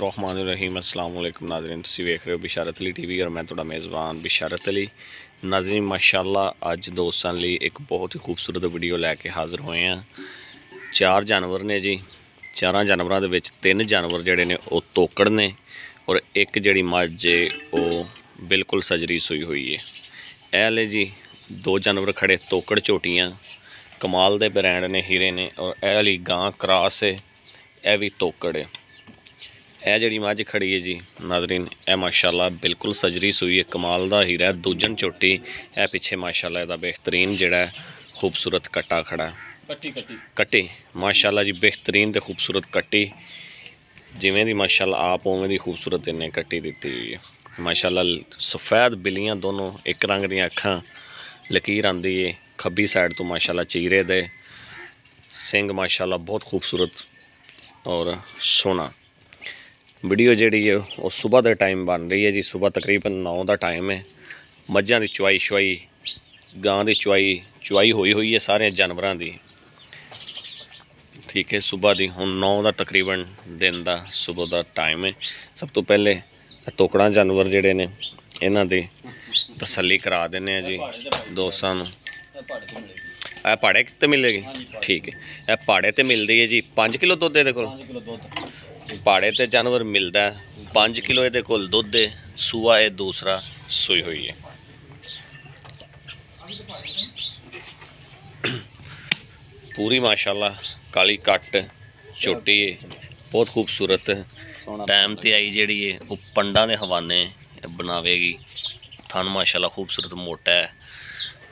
ਰਹਿਮਾਨ ਰਹੀਮ ਅਸਲਾਮ ਵਾਲੇਕੁਮ ਨਾਜ਼ਰੀਨ, ਤੁਸੀਂ ਵੇਖ ਰਹੇ ਹੋ ਬਿਸ਼ਾਰਤ ਅਲੀ ਟੀਵੀ ਔਰ ਮੈਂ ਤੁਹਾਡਾ ਮੇਜ਼ਬਾਨ ਬਿਸ਼ਾਰਤ ਅਲੀ। ਨਾਜ਼ਰੀਨ, ਮਾਸ਼ਾਅੱਲਾ ਅੱਜ ਦੋਸਤਾਂ ਲਈ ਇੱਕ ਬਹੁਤ ਹੀ ਖੂਬਸੂਰਤ ਵੀਡੀਓ ਲੈ ਕੇ ਹਾਜ਼ਰ ਹੋਏ ਹਾਂ। ਚਾਰ ਜਾਨਵਰ ਨੇ ਜੀ, ਚਾਰਾਂ ਜਾਨਵਰਾਂ ਦੇ ਵਿੱਚ ਤਿੰਨ ਜਾਨਵਰ ਜਿਹੜੇ ਨੇ ਉਹ ਤੋਕੜ ਨੇ ਔਰ ਇੱਕ ਜਿਹੜੀ ਮੱਝ ਏ ਉਹ ਬਿਲਕੁਲ ਸਜਰੀ ਸੂਈ ਹੋਈ ਹੈ ਇਹ ਲੈ ਜੀ, ਦੋ ਜਾਨਵਰ ਖੜੇ ਤੋਕੜ ਝੋਟੀਆਂ, ਕਮਾਲ ਦੇ ਬ੍ਰਾਂਡ ਨੇ, ਹੀਰੇ ਨੇ ਔਰ ਇਹ ਵਾਲੀ ਗਾਂ ਕਰਾਸ ਏ, ਇਹ ਵੀ ਤੋਕੜ ਹੈ ਇਹ ਜਿਹੜੀ ਮੱਝ ਖੜੀ ਹੈ ਜੀ ਨਾਜ਼ਰੀਨ ਇਹ ਮਾਸ਼ਾਅੱਲਾ ਬਿਲਕੁਲ ਸਜਰੀ ਸੂਈ ਹੈ ਕਮਾਲ ਦਾ ਹੀਰਾ ਹੈ ਦੂਜਨ ਚੋਟੀ ਇਹ ਪਿੱਛੇ ਮਾਸ਼ਾਅੱਲਾ ਇਹਦਾ ਬਿਹਤਰੀਨ ਜਿਹੜਾ ਖੂਬਸੂਰਤ ਕੱਟਾ ਖੜਾ। ਕੱਟੀ ਕੱਟੀ। ਕੱਟੀ ਮਾਸ਼ਾਅੱਲਾ ਜੀ ਬਿਹਤਰੀਨ ਤੇ ਖੂਬਸੂਰਤ ਕੱਟੀ ਜਿਵੇਂ ਦੀ ਮਾਸ਼ਾਅੱਲਾ ਆਪ ਉਵੇਂ ਦੀ ਖੂਬਸੂਰਤ ਇਹਨੇ ਕੱਟੀ ਦਿੱਤੀ ਹੋਈ ਹੈ। ਮਾਸ਼ਾਅੱਲਾ ਸਫੈਦ ਬਿੱਲੀਆਂ ਦੋਨੋਂ ਇੱਕ ਰੰਗ ਦੀਆਂ ਅੱਖਾਂ ਲਕੀਰ ਆਂਦੀ ਏ ਖੱਬੀ ਸਾਈਡ ਤੋਂ ਮਾਸ਼ਾਅੱਲਾ ਚੀਰੇ ਦੇ ਸਿੰਘ ਮਾਸ਼ਾਅੱਲਾ ਬਹੁਤ ਖੂਬਸੂਰਤ ਔਰ ਸੋਹਣਾ। ਵੀਡੀਓ ਜਿਹੜੀ ਹੈ ਉਹ ਸਵੇਰ ਦੇ ਟਾਈਮ ਬਣ ਰਹੀ ਹੈ ਜੀ ਸਵੇਰ ਤਕਰੀਬਨ 9 ਦਾ ਟਾਈਮ ਹੈ। ਮੱਝਾਂ ਦੀ ਚੁਆਈ ਸ਼ੁਆਈ ਗਾਂ ਦੀ ਚੁਆਈ ਚੁਆਈ ਹੋਈ ਹੋਈ ਹੈ ਸਾਰੇ ਜਾਨਵਰਾਂ ਦੀ। ਠੀਕ ਹੈ ਸਵੇਰ ਦੀ ਹੁਣ 9 ਦਾ ਤਕਰੀਬਨ ਦਿਨ ਦਾ ਸਵੇਰ ਦਾ ਟਾਈਮ ਹੈ। ਸਭ ਤੋਂ ਪਹਿਲੇ ਤੋਕੜਾਂ ਜਾਨਵਰ ਜਿਹੜੇ ਨੇ ਇਹਨਾਂ ਦੀ ਤਸੱਲੀ ਕਰਾ ਦਿੰਦੇ ਆ ਜੀ ਦੋਸਤਾਂ ਨੂੰ। ਇਹ ਪਹਾੜੇ ਤੋਂ ਮਿਲੇਗੀ? ਪਾੜੇ ਪਾੜੇ। ਠੀਕ ਹੈ ਇਹ ਪਾੜੇ ਤੇ ਮਿਲਦੀ ਹੈ ਜੀ 5 ਕਿਲੋ ਦੁੱਧ ਇਹਦੇ ਕੋਲ? 5 ਕਿਲੋ ਦੁੱਧ। ਪਾੜੇ ਤੇ ਜਾਨਵਰ ਮਿਲਦਾ 5 ਕਿਲੋ ਇਹਦੇ ਕੋਲ ਦੁੱਧ ਹੈ ਸੂਆ ਇਹ ਦੂਸਰਾ ਸੂਈ ਹੋਈ ਹੈ। ਪੂਰੀ ਮਾਸ਼ਾਅੱਲਾ ਕਾਲੀ ਕੱਟ ਛੋਟੀ ਹੈ ਬਹੁਤ ਖੂਬਸੂਰਤ ਟਾਈਮ ਤੇ ਆਈ ਜਿਹੜੀ ਹੈ ਉਹ ਪੰਡਾਂ ਦੇ ਹਵਾਨੇ ਬਣਾਵੇਗੀ। ਥਣ ਮਾਸ਼ਾਅੱਲਾ ਖੂਬਸੂਰਤ ਮੋਟਾ ਹੈ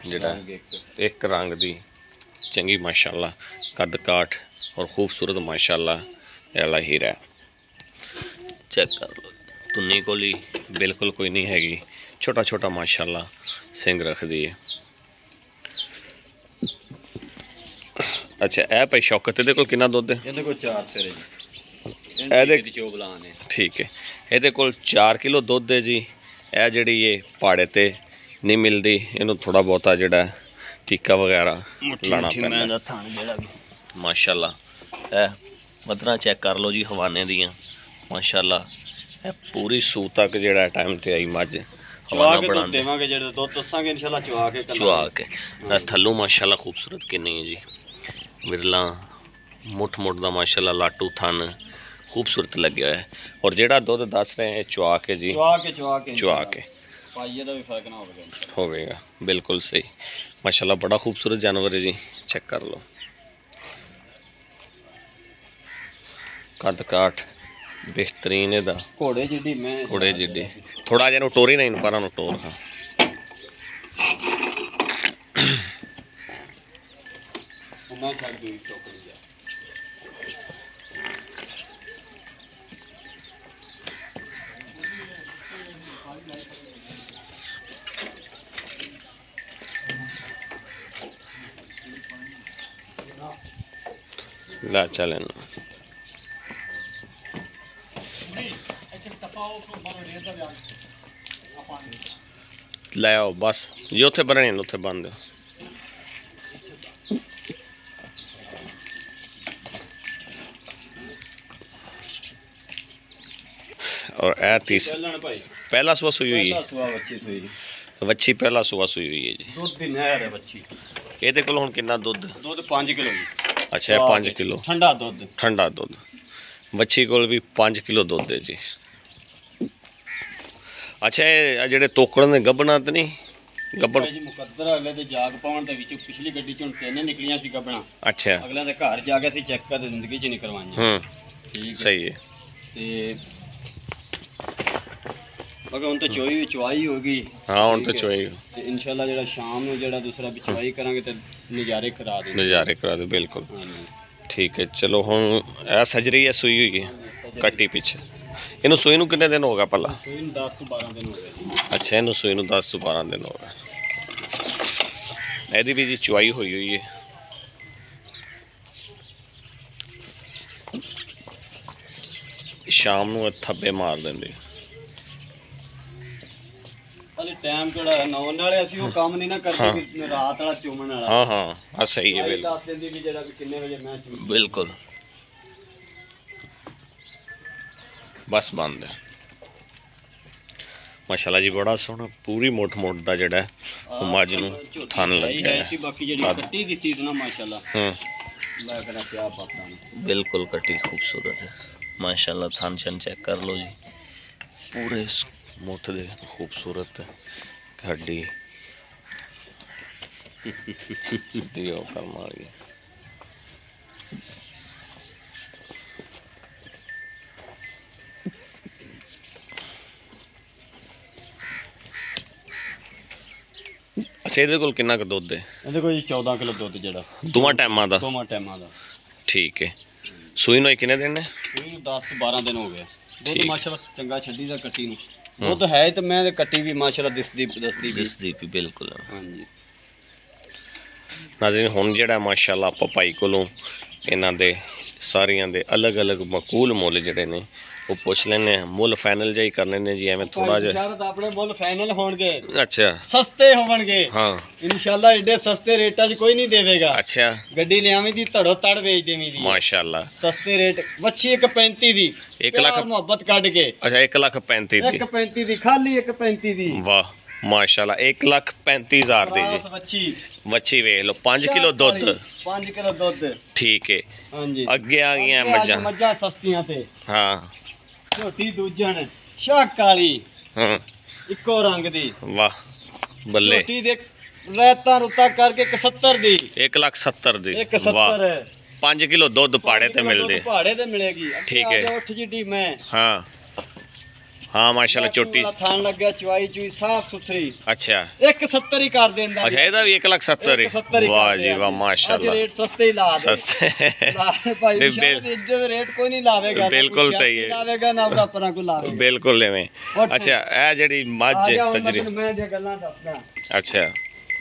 ਜਿਹੜਾ ਇੱਕ। ਰੰਗ ਦੀ ਚੰਗੀ ਮਾਸ਼ਾਅੱਲਾ ਕੱਦ ਕਾਠ ਔਰ ਖੂਬਸੂਰਤ ਮਾਸ਼ਾਅੱਲਾ। ਵਾਲਾ ਹੀਰਾ ਚੈੱਕ ਕਰ ਲਓ। ਤੁੰਨੀ ਕੋਲੀ ਬਿਲਕੁਲ ਕੋਈ ਨਹੀਂ ਹੈਗੀ। ਛੋਟਾ ਛੋਟਾ ਮਾਸ਼ਾਅੱਲਾ ਸਿੰਘ ਰੱਖਦੀ ਹੈ। ਅੱਛਾ ਇਹ ਭਾਈ ਸ਼ੌਕਤ ਇਹਦੇ ਕੋਲ ਕਿੰਨਾ ਦੁੱਧ ਹੈ? ਇਹਦੇ ਕੋਲ ਚਾਰ ਸਿਰੇ ਜੀ। ਇਹਦੇ- ਦੀ ਚੋਬਲਾਂ ਨੇ ਠੀਕ ਹੈ। ਇਹਦੇ ਕੋਲ 4 ਕਿਲੋ ਦੁੱਧ ਹੈ ਜੀ। ਇਹ ਜਿਹੜੀ ਇਹ ਪਹਾੜੇ ਤੇ ਨਹੀਂ ਮਿਲਦੀ ਇਹਨੂੰ ਥੋੜਾ ਬਹੁਤਾ ਜਿਹੜਾ ਟੀਕਾ ਵਗੈਰਾ ਲਾਣਾ ਪੈਂਦਾ। ਮਾਸ਼ਾਅੱਲਾ। ਇਹ ਮਦਰਾ ਚੈੱਕ ਕਰ ਲਓ ਜੀ ਹਵਾਨੇ ਦੀਆਂ। ਮਾਸ਼ਾਅੱਲਾ ਇਹ ਪੂਰੀ ਸੂ ਤੱਕ ਜਿਹੜਾ ਟਾਈਮ ਤੇ ਆਈ ਮੱਝ। ਚਵਾ ਹਵਾਨਾ ਕੇ ਦੁੱਧ ਬਣਾਉਂਦੇ। ਦੇਵਾਂਗੇ ਜਿਹੜੇ ਦੁੱਧ ਦੱਸਾਂਗੇ ਇਨਸ਼ਾਅੱਲਾ ਚਵਾ ਕੇ ਕੱਲਾ ਚੁਆ ਕੇ। ਇਹ ਥੱਲੋਂ ਮਾਸ਼ਾਅੱਲਾ ਖੂਬਸੂਰਤ ਕਿੰਨੀ ਹੈ ਜੀ। ਵਿਰਲਾ ਮੁੱਠ ਮੁੱਠ ਦਾ ਮਾਸ਼ਾਅੱਲਾ ਲਾਟੂ ਥਨ ਖੂਬਸੂਰਤ ਲੱਗਿਆ ਹੋਇਆ। ਹੈ ਔਰ ਜਿਹੜਾ ਦੁੱਧ ਦੱਸ ਰਹੇ ਹੈ ਚੁਆ ਕੇ ਜੀ। ਚਵਾ ਕੇ ਚਵਾ ਕੇ ਚੁਆ ਕੇ। ਪਾਈਏ ਦਾ ਵੀ ਫ਼ਰਕ ਨਾ ਹੋਵੇਗਾ ਇਨਸ਼ਾਅੱਲਾ। ਹੋਵੇਗਾ ਬਿਲਕੁਲ ਸਹੀ। ਮਾਸ਼ਾਅੱਲਾ ਬੜਾ ਖੂਬਸੂਰਤ ਜਾਨਵਰ ਹੈ ਜੀ ਚੈੱਕ ਕਰ ਲਓ। ਕੱਦ ਕਾਠ ਬਿਹਤਰੀਨ ਇਹਦਾ। ਘੋੜੇ ਜਿੱਡੀ ਮੈਂ ਥੋੜੇ ਜਿੱਡੇ। ਥੋੜਾ ਜਿਹਾ ਨੂੰ ਟੋਰੀ ਨਹੀਂ ਪਰਾਂ ਨੂੰ ਟੋਰ ਖਾ ਉਹਨਾਂ ਛੱਡ ਦੂਈ ਟੋਕਰੀ ਜਾ। ਲੈ ਚੱਲ ਲੈ ਆਓ ਬਸ। ਜੇ ਉੱਥੇ ਬਣਨੇ ਨੇ ਉੱਥੇ ਬੰਨ ਦਿਓ। ਔਰ ਇਹ ਤੀਸ ਪਹਿਲਾ ਸੁਆ ਸੂਈ ਹੋਈ ਹੈ। ਵੱਛੀ ਪਹਿਲਾ ਸੁਆ ਸੂਈ ਹੋਈ ਹੈ ਜੀ। ਦੁੱਧ ਦੀ ਨਹਿਰ ਹੈ ਬੱਚੀ ਇਹਦੇ ਕੋਲ ਹੁਣ ਕਿੰਨਾ ਦੁੱਧ? ਦੁੱਧ 5 ਕਿਲੋ ਜੀ। ਅੱਛਾ ਇਹ 5 ਕਿਲੋ। ਠੰਡਾ ਦੁੱਧ। ਠੰਡਾ ਦੁੱਧ। ਵੱਛੀ ਕੋਲ ਵੀ 5 ਕਿਲੋ ਦੁੱਧ ਹੈ ਜੀ। ਅੱਛਾ ਇਹ ਜਿਹੜੇ ਤੋਕੜਨ ਦੇ ਗੱਬਣਾ ਤੇ ਨਹੀਂ? ਗੱਬਣ ਜੀ ਮੁਕੱਦਰ ਅਗਲੇ ਤੇ ਜਾਗ ਪਾਉਣ ਦੇ ਵਿੱਚ ਪਿਛਲੀ ਗੱਡੀ ਚੋਂ ਤਿੰਨ ਨਿਕਲੀਆਂ ਸੀ ਗੱਬਣਾ। ਅੱਛਾ। ਅਗਲਿਆਂ ਦੇ ਘਰ ਜਾ ਕੇ ਅਸੀਂ ਚੈੱਕ ਕਰਦੇ ਜ਼ਿੰਦਗੀ 'ਚ ਨਹੀਂ ਕਰਵਾਈਆਂ। ਹੂੰ। ਠੀਕ ਸਹੀ ਹੈ। ਤੇ ਮਗਰ ਹੁਣ ਤਾਂ ਚੋਈ ਵੀ ਚਵਾਈ ਹੋ ਗਈ। ਹਾਂ ਹੁਣ ਤਾਂ। ਚੋਈ। ਤੇ ਇਨਸ਼ਾਅੱਲਾ ਜਿਹੜਾ ਸ਼ਾਮ ਨੂੰ ਜਿਹੜਾ ਦੂਸਰਾ ਵੀ ਚਵਾਈ ਕਰਾਂਗੇ ਤੇ ਨਜ਼ਾਰੇ ਕਰਾ ਦੇਣਗੇ ਨਜ਼ਾਰੇ ਕਰਾ ਦੇ ਬਿਲਕੁਲ। ਠੀਕ ਹੈ ਚਲੋ ਹੁਣ ਇਹ ਸਜਰੀ ਹੈ ਸੂਈ ਹੋਈ ਹੈ ਕੱਟੀ ਪਿੱਛੇ। ਇਹਨੂੰ ਸੂਈ ਨੂੰ ਕਿੰਨੇ ਦਿਨ ਹੋ ਗਿਆ ਪਹਿਲਾਂ ਸੂਈ ਨੂੰ 10 ਤੋਂ 12 ਦਿਨ ਹੋ ਗਏ। ਅੱਛਾ ਇਹਨੂੰ ਸੂਈ ਨੂੰ 10 ਤੋਂ 12 ਦਿਨ ਹੋ ਗਏ। ਇਹਦੀ ਵੀ ਜੀ ਚੁਆਈ ਹੋਈ ਹੋਈ ਹੈ ਸ਼ਾਮ ਨੂੰ ਥੱਬੇ ਮਾਰ ਦਿੰਦੇ। ਹਲੇ ਟਾਈਮ ਜਿਹੜਾ ਨੌਨ ਵਾਲੇ ਅਸੀਂ ਉਹ ਕੰਮ ਨਹੀਂ ਨਾ ਕਰਦੇ ਕਿ ਰਾਤ ਵਾਲਾ ਚੁੰਮਣ ਵਾਲਾ। ਹਾਂ ਹਾਂ ਆ ਸਹੀ ਹੈ ਬਿਲਕੁਲ। ਦੱਸ ਦਿੰਦੀ ਵੀ ਜਿਹੜਾ ਵੀ ਕਿੰਨੇ ਵਜੇ ਮੈਂ ਚੁੰਮ ਬਿਲਕੁਲ। ਬਸ ਬੰਦ ਹੈ। ਮਾਸ਼ਾਅੱਲਾ ਜੀ ਬੜਾ ਸੋਹਣਾ ਪੂਰੀ ਮੋਟ ਮੋਟ ਦਾ ਜਿਹੜਾ ਉਹ ਮੱਝ ਨੂੰ ਥਣ ਲੱਗਿਆ ਹੈ ਬਾਕੀ ਜਿਹੜੀ। ਕੱਟੀ ਦਿੱਤੀ ਸੀ ਨਾ ਮਾਸ਼ਾਅੱਲਾ। ਹੂੰ। ਮੈਂ ਕਹਿੰਦਾ ਕਿਆ ਬਾਤਾਂ ਬਿਲਕੁਲ ਕੱਟੀ ਖੂਬਸੂਰਤ ਹੈ। ਮਾਸ਼ਾਅੱਲਾ ਥਣ ਸ਼ਨ ਚੈੱਕ ਕਰ ਲਓ ਜੀ। ਪੂਰੇ ਮੁੱਠ ਦੇ ਖੂਬਸੂਰਤ ਹੱਡੀ ਸਿੱਧੀ ਉਹ ਕਰ ਮਾਰੀ ਅੱਛਾ ਇਹਦੇ ਕੋਲ ਕਿੰਨਾ ਕੁ ਦੁੱਧ ਹੈ? ਇਹਦੇ ਕੋਲ ਜੀ 14 ਕਿਲੋ ਦੁੱਧ ਜਿਹੜਾ। ਦੋਵਾਂ ਟਾਈਮਾਂ ਦਾ? ਦੋਵਾਂ ਟਾਈਮਾਂ ਦਾ। ਠੀਕ ਹੈ। ਸੂਈ ਨੂੰ ਇਹ ਕਿੰਨੇ ਦਿਨ ਨੇ? ਇਹਨੂੰ 10 ਤੋਂ 12 ਦਿਨ ਹੋ ਗਏ। ਦੁੱਧ। ਮਾਸ਼ਾਅੱਲਾ ਚੰਗਾ ਛੱਡੀ ਦਾ ਕੱਟੀ ਨੂੰ। ਦੁੱਧ ਹੈ ਤੇ ਮੈਂ ਤੇ ਕੱਟੀ ਵੀ ਮਾਸ਼ਾਅੱਲਾ ਦਿਸਦੀ ਦਸਦੀ ਵੀ। ਦਿਸਦੀ ਵੀ ਬਿਲਕੁਲ। ਹਾਂਜੀ। ਨਾਜ਼ਰੀਨ ਹੁਣ ਜਿਹੜਾ ਮਾਸ਼ਾਅੱਲਾ ਆਪਾਂ ਭਾਈ ਕੋਲੋਂ ਇਹਨਾਂ ਦੇ ਸਾਰੀਆਂ ਦੇ ਅਲੱਗ-ਅਲੱਗ ਮਕੂਲ ਮੁੱਲ ਜਿਹੜੇ ਨੇ ਉਹ ਪੁੱਛ ਲੈਣੇ ਆ ਮੁੱਲ ਫਾਈਨਲ ਜਿਹਾ ਹੀ ਕਰਨੇ ਨੇ ਜੀ ਐਵੇਂ ਥੋੜਾ ਜਿਹਾ। ਸ਼ਰਤ ਆਪਣੇ ਮੁੱਲ ਫਾਈਨਲ ਹੋਣਗੇ। ਅੱਛਾ। ਸਸਤੇ ਹੋਣਗੇ ਹਾਂ। ਇਨਸ਼ਾਅੱਲਾ ਏਡੇ ਸਸਤੇ ਰੇਟਾਂ 'ਚ ਕੋਈ ਨਹੀਂ ਦੇਵੇਗਾ। ਅੱਛਾ। ਗੱਡੀ ਲਿਆਵੀਂ ਦੀ ਧੜੋ ਤੜ ਵੇਚ ਦੇਵੀਂ ਦੀ। ਮਾਸ਼ਾਅੱਲਾ। ਸਸਤੇ ਰੇਟ। ਵੱਛੀ 1.35 ਦੀ। ਇੱਕ ਲੱਖ- ਪਿਆਰ ਮੁਹੱਬਤ ਕੱਢ ਕੇ। ਅੱਛਾ 1 ਲੱਖ 35 ਦੀ। 1.35 ਦੀ ਖਾਲੀ 1.35 ਦੀ। ਵਾਹ ਮਾਸ਼ਾਅੱਲਾ। 1 ਲੱਖ 35 ਹਜ਼ਾਰ ਦੀ ਰਾਸ ਜੀ ਵੱਛੀ। ਵੱਛੀ ਵੇਖ ਲਓ 5 ਕਿਲੋ ਦੁੱਧ। 5 ਕਿਲੋ ਦੁੱਧ। ਠੀਕ ਹੈ ਹਾਂਜੀ। ਅੱਗੇ ਆ ਗਈਆਂ ਮੱਝਾਂ। ਮੱਝਾਂ ਸਸਤੀਆਂ ਤੇ। ਹਾਂ। ਝੋਟੀ ਦੂਜਣ ਸ਼ਾਹ ਕਾਲੀ ਹਾਂ। ਇੱਕੋ ਰੰਗ ਦੀ। ਵਾਹ ਬੱਲੇ। ਝੋਟੀ ਦੇ ਰੈਤਾ ਰੁੱਤਾ ਕਰਕੇ 71 ਦੀ। 1 ਲੱਖ 70 ਦੀ। 170 5 ਕਿਲੋ ਦੁੱਧ ਪਾੜੇ ਤੇ ਮਿਲਦੇ। ਪਹਾੜੇ ਤੇ ਮਿਲੇਗੀ। ਠੀਕ ਹੈ। ਜਾ ਉੱਠ ਜਿੱਡੀ ਮੈਂ। ਹਾਂ। ਹਾਂ ਮਾਸ਼ਾਅੱਲਾ ਚੋਟੀ ਥਾਣ ਲੱਗਿਆ ਚੁਆਈ ਚੁਈ ਸਾਫ਼ ਸੁਥਰੀ। ਅੱਛਾ। 170 ਹੀ ਕਰ ਦਿੰਦਾ ਅੱਛਾ ਇਹਦਾ ਵੀ 1 ਲੱਖ 70 ਹੀ। 170 ਹੀ ਵਾਹ ਜੀ ਵਾਹ ਅੱਜ ਮਾਸ਼ਾਅੱਲਾ। ਰੇਟ ਸਸਤੇ ਹੀ ਲਾ ਦੇ। ਸਸਤੇ। ਲਾ ਭਾਈ ਇੱਜ਼ਤ ਰੇਟ ਕੋਈ ਨਹੀਂ ਲਾਵੇਗਾ ਬਿਲਕੁਲ ਸਹੀ 86 ਹੈ। ਲਾਵੇਗਾ ਨਾ ਬਰਾਬਰਾਂ ਕੋ ਲਾਵੇਗਾ। ਬਿਲਕੁਲ ਐਵੇਂ। ਅੱਛਾ ਇਹ ਜਿਹੜੀ ਮੱਝ ਸੱਜਰੀ। ਮੈਂ ਦੀਆਂ ਗੱਲਾਂ ਦੱਸਦਾ। ਅੱਛਾ।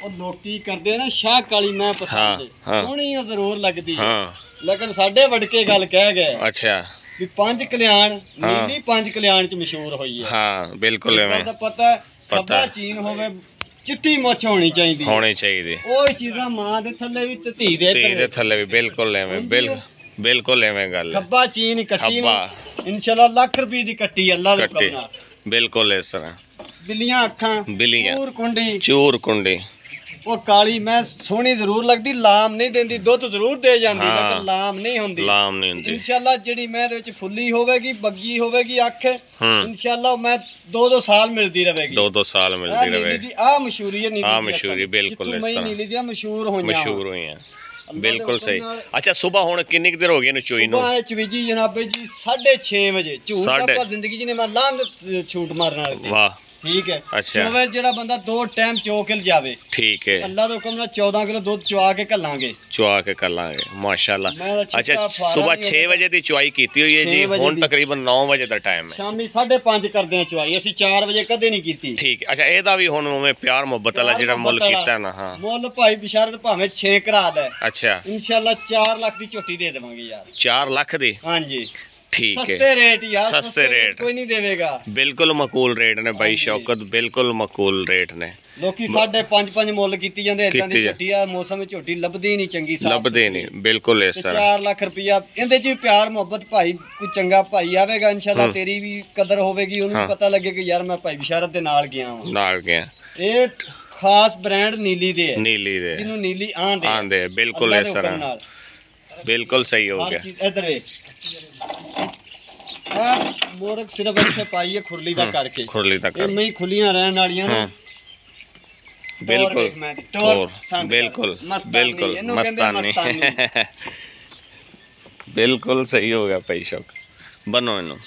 ਉਹ ਲੋਕੀ ਕਰਦੇ ਨਾ ਸ਼ਾਹ ਕਾਲੀ ਮੈਂ ਪਸੰਦ। ਸੋਹਣੀ ਜ਼ਰੂਰ ਲੱਗਦੀ। ਹਾਂ। ਲੇਕਿਨ ਸਾਡੇ ਵੜਕੇ ਗੱਲ ਕਹਿ ਗਏ। ਅੱਛਾ। ਵੀ ਪੰਜ ਕਲਿਆਣ। ਨੀਲੀ ਪੰਜ ਕਲਿਆਣ ਚ ਮਸ਼ਹੂਰ ਹੋਈ ਹੈ। ਹਾਂ ਬਿਲਕੁਲ ਐਵੇਂ। ਦਾ ਪਤਾ ਪਤਾ। ਚੀਨ ਹੋਵੇ ਚਿੱਟੀ ਮੁੱਛ ਹੋਣੀ ਚਾਹੀਦੀ। ਹੋਣੀ ਚਾਹੀਦੀ। ਉਹ ਚੀਜ਼ਾਂ ਮਾਂ ਦੇ ਥੱਲੇ ਵੀ ਤੇ ਧੀ ਦੇ ਤੇ ਇਹਦੇ ਥੱਲੇ ਵੀ ਬਿਲਕੁਲ ਐਵੇਂ ਬਿਲ ਬਿਲਕੁਲ ਐਵੇਂ ਗੱਲ ਹੈ। ਖੱਬਾ ਚੀਨ ਕੱਟੀ ਨੂੰ ਖੱਬਾ। ਇਨਸ਼ਾਅੱਲਾ ਲੱਖ ਰੁਪਏ ਦੀ ਕੱਟੀ ਅੱਲਾ ਦੇ ਨਾਲ। ਬਿਲਕੁਲ ਇਸ ਤਰ੍ਹਾਂ। ਬਿੱਲੀਆਂ ਅੱਖਾਂ ਬਿੱਲੀਆਂ। ਚੂਰ ਕੁੰਡੀ। ਚੂਰ ਕੁੰਡੀ। ਉਹ ਕਾਲੀ ਮੈਂ ਸੋਹਣੀ ਜ਼ਰੂਰ ਲੱਗਦੀ ਲਾਮ ਨਹੀਂ ਦਿੰਦੀ ਦੁੱਧ ਜ਼ਰੂਰ ਦੇ ਜਾਂਦੀ ਹਾਂ। ਲੇਕਿਨ ਲਾਮ ਨਹੀਂ ਹੁੰਦੀ। ਲਾਮ ਨਹੀਂ ਹੁੰਦੀ। ਇਨਸ਼ਾਅੱਲਾ ਜਿਹੜੀ ਮੈਂ ਇਹਦੇ ਵਿੱਚ ਫੁੱਲੀ ਹੋਵੇਗੀ ਬੱਗੀ ਹੋਵੇਗੀ ਅੱਖ ਹੂੰ। ਇਨਸ਼ਾਅੱਲਾ ਮੈਂ ਦੋ ਦੋ ਸਾਲ ਮਿਲਦੀ ਰਹੇਗੀ। ਦੋ ਦੋ ਸਾਲ ਆਹ ਮਿਲਦੀ ਨੀਲੀ ਰਵੇ ਦੀ ਆ ਮਸ਼ਹੂਰੀ ਹੈ ਨੀਲੀ ਆਹ ਦੀ ਮਸ਼ਹੂਰੀ। ਬਿਲਕੁਲ ਜਿੱਥੋਂ ਇਸ ਮੈਂ ਤਰ੍ਹਾਂ। ਨੀਲੀ ਦੀਆਂ ਮਸ਼ਹੂਰ ਹੋਈਆਂ ਮਸ਼ਹੂਰ ਹੋਈਆਂ। ਦੇ ਬਿਲਕੁਲ ਹੁਕਮ ਸਹੀ। ਨਾਲ- ਅੱਛਾ ਸਵੇਰ ਹੁਣ ਕਿੰਨੀ ਕੁ ਦੇਰ ਹੋ ਗਈ ਇਹਨੂੰ ਚੋਈ ਨੂੰ? ਸੁਬਾਹ ਚਵੀਜੀ ਜਨਾਬੇ ਜੀ 6:30 ਵਜੇ। ਝੂਠ ਸਾਢੇ- ਆਪਾਂ ਜ਼ਿੰਦਗੀ ਜੀ ਨੇ ਮੈਂ ਲਾਂਦ ਛੂਟ ਮਾਰਨ ਵਾਲੇ ਵਾਹ। ਠੀਕ ਹੈ। ਅੱਛਾ। ਸੋਵੇ ਜਿਹੜਾ ਬੰਦਾ ਦੋ ਟਾਈਮ ਚੋ ਕੇ ਲਿਜਾਵੇ। ਠੀਕ ਹੈ। ਅੱਲਾ ਦੇ ਹੁਕਮ ਨਾਲ 14 ਕਿਲੋ ਦੁੱਧ ਚਵਾ ਕੇ ਘੱਲਾਂਗੇ। ਚੁਆ ਕੇ ਕਰ ਲਾਂਗੇ ਮਾਸ਼ਾਅੱਲਾ ਅੱਛਾ ਸਵੇਰ ਵੀ 6 ਵਜੇ ਦੀ ਚੁਆਈ ਕੀਤੀ ਹੋਈ ਹੈ ਜੀ ਹੁਣ। ਤਕਰੀਬਨ 9 ਵਜੇ ਦਾ ਟਾਈਮ ਹੈ। ਸ਼ਾਮੀ 5:30 ਕਰਦੇ ਆ ਚਵਾਈ ਅਸੀਂ 4 ਵਜੇ ਕਦੇ ਨਹੀਂ ਕੀਤੀ। ਠੀਕ ਹੈ। ਅੱਛਾ ਇਹਦਾ ਵੀ ਹੁਣ ਉਵੇਂ ਪਿਆਰ ਮੁਹੱਬਤ ਵਾਲਾ ਜਿਹੜਾ ਮੁੱਲ ਕੀਤਾ। ਨਾ ਹਾਂ। ਮੁੱਲ ਭਾਈ ਬਿਸ਼ਾਰਤ ਭਾਵੇਂ 6 ਕਰਾ ਦੇ ਅੱਛਾ। ਇਨਸ਼ਾਅੱਲਾ 4 ਲੱਖ ਦੀ ਝੋਟੀ ਦੇ ਦੇਵਾਂਗੇ ਯਾਰ। 4 ਲੱਖ ਦੀ? ਹਾਂਜੀ। ਠੀਕ ਹੈ। ਸਸਤੇ ਰੇਟ ਯਾਰ ਸਸਤੇ ਰੇਟ। ਕੋਈ ਨਹੀਂ ਦੇਵੇਗਾ। ਬਿਲਕੁਲ ਮਕੂਲ ਰੇਟ ਨੇ ਬਾਈ। ਸ਼ੌਕਤ ਬਿਲਕੁਲ ਮਕੂਲ ਰੇਟ ਨੇ। ਲੋਕੀ ਸਾਡੇ 5-5 ਮੁੱਲ ਕੀਤੀ ਜਾਂਦੇ ਇਦਾਂ ਦੀ ਝੋਟੀ ਆ ਮੌਸਮ ਵਿੱਚ ਝੋਟੀ ਲੱਭਦੀ ਨਹੀਂ ਚੰਗੀ ਸਾਫ਼ ਲੱਭਦੇ ਨਹੀਂ ਬਿਲਕੁਲ ਇਸ ਤਰ੍ਹਾਂ। 4 ਲੱਖ ਰੁਪਇਆ ਇਹਦੇ 'ਚ ਵੀ ਪਿਆਰ ਮੁਹੱਬਤ ਭਾਈ ਕੋਈ ਚੰਗਾ ਭਾਈ ਆਵੇਗਾ ਇਨਸ਼ਾਅੱਲਾ। ਤੇਰੀ ਵੀ ਕਦਰ ਹੋਵੇਗੀ ਉਹਨੂੰ ਪਤਾ ਲੱਗੇ ਕਿ ਯਾਰ ਮੈਂ ਭਾਈ ਬਿਸ਼ਾਰਤ ਦੇ ਨਾਲ ਗਿਆ ਹਾਂ। ਨਾਲ ਗਿਆ। ਇਹ ਖਾਸ ਬ੍ਰਾਂਡ ਨੀਲੀ ਦੇ ਹੈ। ਨੀਲੀ ਦੇ ਜਿਹਨੂੰ ਨੀਲੀ ਆਂਦੇ ਆਂਦੇ ਬਿਲਕੁਲ ਇਸ ਤਰ੍ਹਾਂ। ਬਿਲਕੁਲ ਸਹੀ ਹੋ ਹਰ ਗਿਆ। ਚੀਜ਼ ਇਧਰ ਵੇ ਇਹ ਮੋਰਕ ਸਿਰਫ ਇੱਥੇ ਪਾਈ ਹੈ ਖੁਰਲੀ ਦਾ ਕਰਕੇ। ਖੁਰਲੀ ਤੱਕ ਇਹ ਮੈਂ ਖੁੱਲੀਆਂ ਰਹਿਣ ਵਾਲੀਆਂ ਨਾ। ਬਿਲਕੁਲ। ਵੇਖ ਦੀ, ਟੌਰ ਬਿਲਕੁਲ। ਬਿਲਕੁਲ। ਮਸਤਾਨੀ। ਬਿਲਕੁਲ ਸਹੀ ਹੋ ਗਿਆ ਭਾਈ ਸ਼ੌਕ। ਬਨੋ ਇਹਨੂੰ।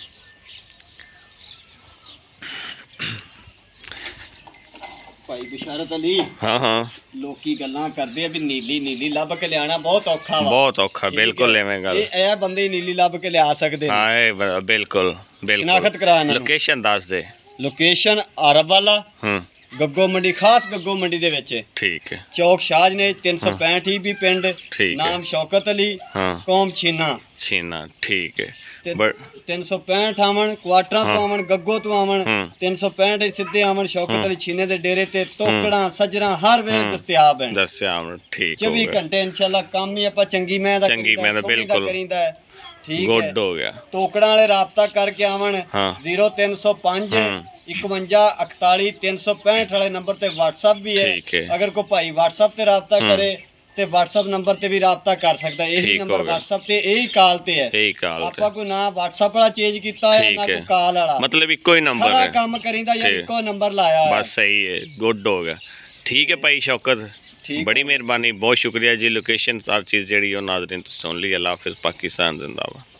ਭਾਈ ਬਿਸ਼ਾਰਤ ਅਲੀ ਹਾਂ ਹਾਂ। ਲੋਕੀ ਗੱਲਾਂ ਕਰਦੇ ਆ ਵੀ ਨੀਲੀ ਨੀਲੀ ਲੱਭ ਕੇ ਲਿਆਣਾ ਬਹੁਤ ਔਖਾ ਵਾ। ਬਹੁਤ ਔਖਾ ਬਿਲਕੁਲ ਹੈ। ਐਵੇਂ ਗੱਲ। ਇਹ ਇਹ ਬੰਦੇ ਹੀ ਨੀਲੀ ਲੱਭ ਕੇ ਲਿਆ ਸਕਦੇ ਨੇ। ਆਏ ਬ- ਬਿਲਕੁਲ ਸ਼ਨਾਖਤ ਬਿਲਕੁਲ ਕਰਾ ਇਹਨਾਂ ਨੂੰ। ਲੋਕੇਸ਼ਨ ਦੱਸ ਦੇ। ਲੋਕੇਸ਼ਨ ਅਰਬ ਵਾਲਾ। ਹੂੰ। ਗੱਗੋ ਮੰਡੀ ਖਾਸ ਗੱਗੋ ਮੰਡੀ ਦੇ ਵਿੱਚ ਠੀਕ ਹੈ ਚੌਕ ਸ਼ਾਜ ਨੇ 365 ਹੀ ਵੀ ਪਿੰਡ ਠੀਕ। ਨਾਮ ਸ਼ੌਕਤ ਅਲੀ ਕੌਮ ਛੀਨਾ ਛੀਨਾ ਠੀਕ ਹੈ ਤੇ ਬੜ 365 ਆਵਣ ਕੁਆਟਰਾਂ ਤੋਂ। ਆਵਣ ਗੱਗੋ ਤੋਂ ਆਵਣ ਹੂੰ। 365 ਹੀ ਸਿੱਧੇ ਆਵਣ ਸ਼ੌਕਤ। ਅਲੀ ਛੀਨੇ ਦੇ ਡੇਰੇ ਤੇ ਤੋਕੜਾਂ ਸੱਜਰਾਂ ਹਰ ਵੇਲੇ ਹੂੰ। ਦਸਤਿਆਬ ਹਨ ਹੁਣ ਠੀਕ ਹੋ 24 ਗਿਆ ਘੰਟੇ ਇਨਸ਼ਾਅੱਲਾ ਕੰਮ ਹੀ ਆਪਾਂ ਚੰਗੀ ਮੈਂ ਦਾ ਚੰਗੀ ਮੈਂਹ ਦਾ ਬਿਲਕੁਲ। ਕਰੀਦਾ ਹੈ। ਠੀਕ ਹੈ। ਗੁੱਡ ਹੋ ਗਿਆ। ਟੋਕੜਾਂ ਵਾਲੇ ਰਾਬਤਾ ਕਰਕੇ ਆਵਣ। ਹਾਂ। 0305 ਹੂੰ। 51 41 365 ਵਾਲੇ ਨੰਬਰ ਤੇ WhatsApp ਵੀ ਹੈ। ਠੀਕ ਹੈ। ਅਗਰ ਕੋਈ ਭਾਈ WhatsApp ਤੇ ਰਾਬਤਾ ਹੂੰ। ਕਰੇ ਤੇ WhatsApp ਨੰਬਰ ਤੇ ਵੀ ਰਾਬਤਾ ਕਰ ਸਕਦਾ ਇਹੀ ਠੀਕ ਨੰਬਰ ਹੋ ਗਿਆ। WhatsApp ਤੇ ਇਹੀ ਕਾਲ ਤੇ ਹੈ। ਇਹੀ ਕਾਲ ਆਪਾਂ ਤੇ ਕੋਈ ਨਾ WhatsApp ਵਾਲਾ ਚੇਂਜ ਕੀਤਾ ਹੈ ਠੀਕ ਨਾ ਹੈ। ਕੋਈ ਕਾਲ ਵਾਲਾ। ਮਤਲਬ ਇੱਕੋ ਹੀ ਨੰਬਰ ਸਾਰਾ ਹੈ। ਕੰਮ ਕਰੀਂਦਾ ਯਾਰ ਠੀਕ। ਇੱਕੋ ਨੰਬਰ ਲਾਇਆ ਹੈ ਬਸ ਸਹੀ ਹੈ। ਗੁੱਡ ਹੋ ਗਿਆ। ਠੀਕ ਹੈ ਭਾਈ ਸ਼ੌਕਤ। ਠੀਕ ਬੜੀ ਮਿਹਰਬਾਨੀ ਬਹੁਤ ਸ਼ੁਕਰੀਆ ਜੀ ਲੋਕੇਸ਼ਨ ਹਰ ਚੀਜ਼ ਜਿਹੜੀ ਉਹ ਨਾਜ਼ਰੀਨ ਤੁਸੀਂ ਸੁਣ ਲਈ ਅੱਲਾਹ ਹਾਫਿਜ਼ ਪਾਕਿਸਤਾਨ ਜ਼ਿੰਦਾਬਾਦ।